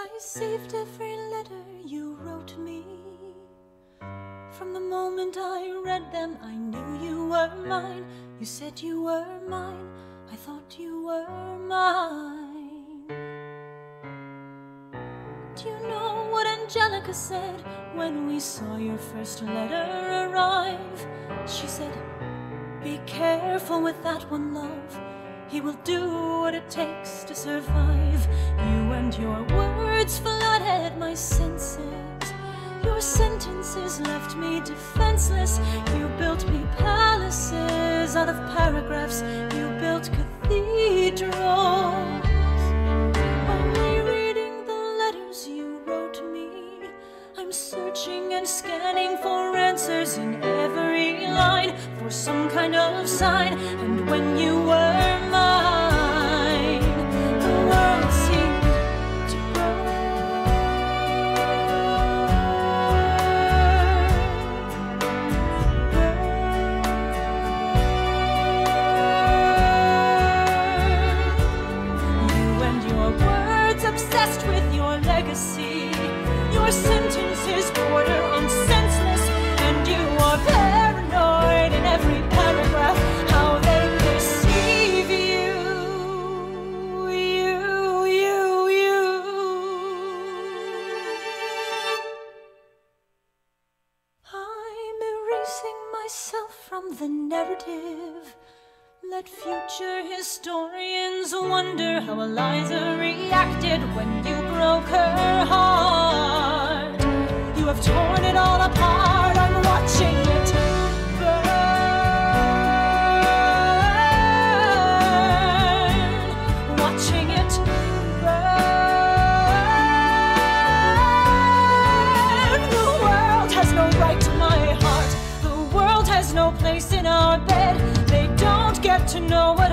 I saved every letter you wrote me. From the moment I read them, I knew you were mine. You said you were mine, I thought you were mine. Do you know what Angelica said when we saw your first letter arrive? She said, Be careful with that one, love. He will do what it takes to survive. You and your words flooded my senses. Your sentences left me defenseless. You built me palaces out of paragraphs. You built cathedrals. Only reading the letters you wrote me. I'm searching and scanning for answers in every line, for some kind of sign. And when you historians wonder how Eliza reacted when you broke her no place in our bed. They don't get to know say.